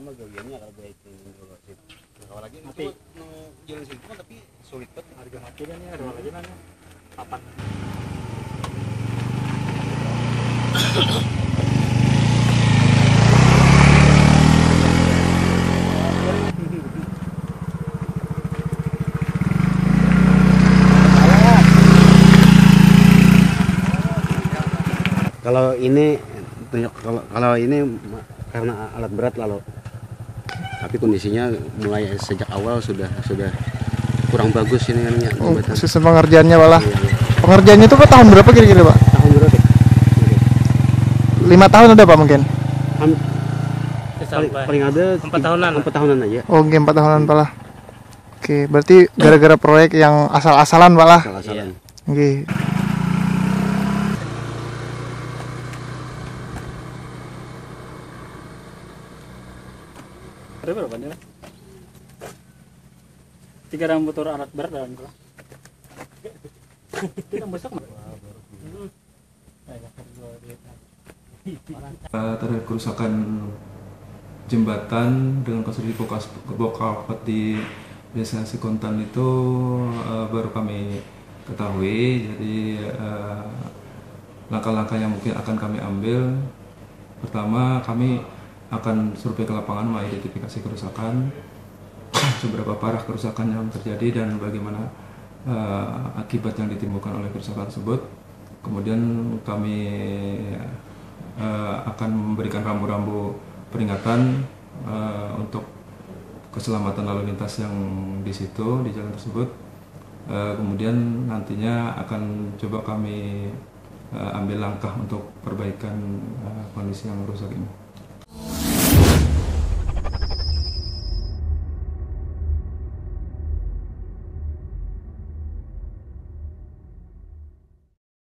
tambah gawiannya kalau baik ini dulu sih. Kalau lagi Mati. itu nu jalan situ kan tapi sulit banget. Harga mati kan ya ada lagi mana papan kalau ini kalau kalau ini karena alat berat lalu tapi kondisinya mulai sejak awal sudah sudah kurang bagus ini namanya Oh, jembatan. sistem pengerjaannya malah. Iya, iya. Pengerjaannya itu pak tahun berapa kira-kira pak? tahun berapa Lima tahun ada pak mungkin? Ham- paling, sampai paling ada Empat tahunan. empat tahunan aja Oh, game empat tahunan pak lah. Oke, berarti gara-gara proyek yang asal-asalan pak lah. salah Oke. Ada berapa nih tiga rambut orang alat berat dalam kelas kita besok mah Eh, terhadap kerusakan jembatan dengan konstruksi bokapet di desa Sikontan itu eh, baru kami ketahui. Jadi eh, langkah-langkah yang mungkin akan kami ambil pertama kami akan survei ke lapangan mengidentifikasi kerusakan seberapa parah kerusakan yang terjadi dan bagaimana eh, akibat yang ditimbulkan oleh kerusakan tersebut kemudian kami eh, akan memberikan rambu-rambu peringatan eh, untuk keselamatan lalu lintas yang di situ di jalan tersebut. Eh, kemudian nantinya akan coba kami eh, ambil langkah untuk perbaikan eh, kondisi yang rusak ini.